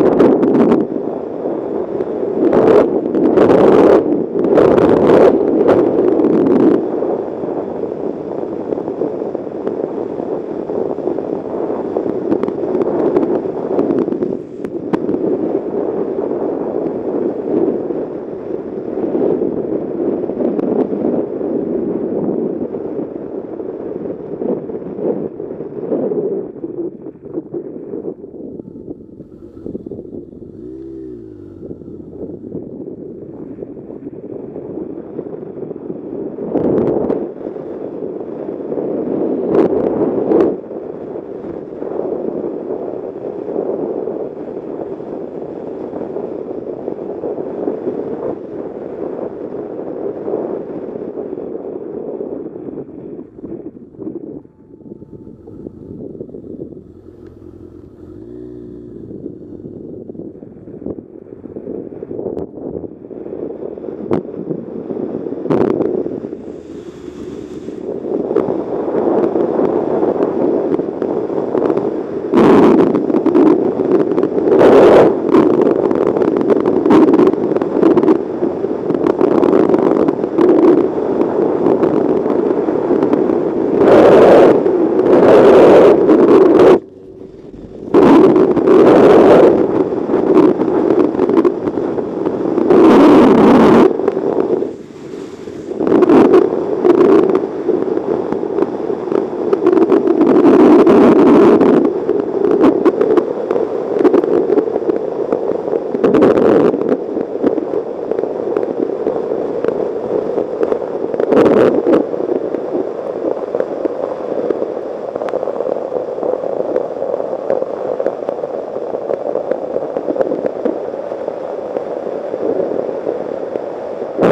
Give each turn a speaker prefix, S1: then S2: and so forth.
S1: you